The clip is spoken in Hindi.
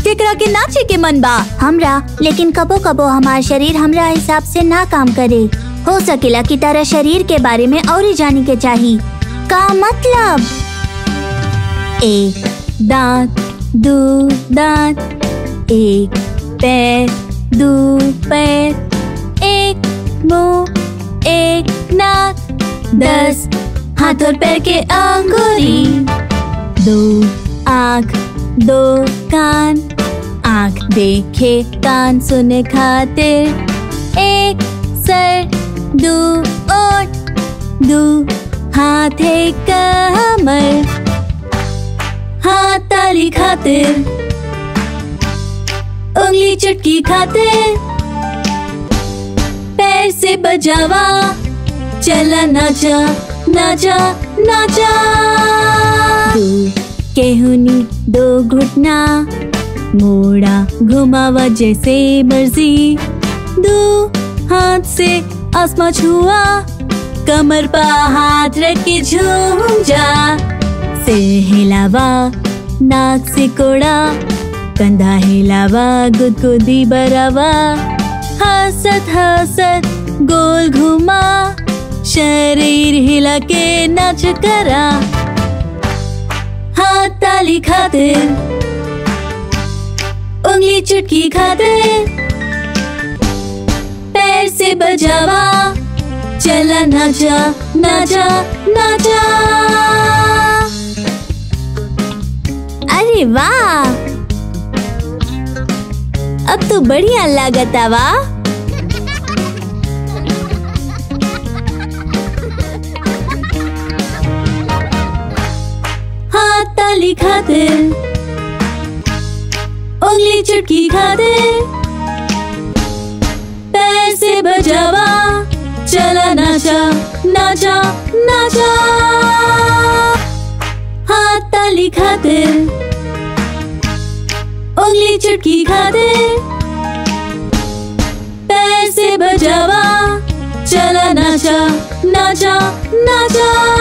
जेकरा के नाचे के मन बा। हमरा, लेकिन कबो कबो हमार शरीर हमरा हिसाब से ना काम करे। हो सकेला कि तारा शरीर के बारे में और ही जाने के चाही। का मतलब? एक, दांत, दो, दांत। एक, पैर, दो, पैर। एक, मुँह, एक, नाक। दस, हाथ और पैर के अंगूरी। दो, आँख, दो, कान। आँख देखे कान सुने खातिर। एक सर, दो ओठ दो हाथ, एक कमर हाथ ताली खातिर, उंगली चुटकी खातिर। पैर से बजावा, चला नाचा नाचा नाचा दो केहुनी, दो घुटना मोड़ा घुमावा जैसे मर्ज़ी। दो हाथ से आसमां छुआ, कमर पा हाथ रख के झूम जा। सिर हिलावा, नाक से कोड़ा, कंधा हिलावा, गुदगुदी बरावा। हंसत हंसत गोल घुमा, शरीर हिला के नाच करा। हाथ ताली खातिर उंगली चुटकी खाते पैर से बजावा, चला नाचा नाचा नाचा अरे वाह! अब तो बढ़िया लागता वा हाथ ताली खातिर उंगली चुटकी खातिर पैर से बजावा चला नाचा नाचा नाचा। हाथ ताली खातिर उंगली चुटकी खातिर पैर से बजावा चला नाचा नाचा नाचा।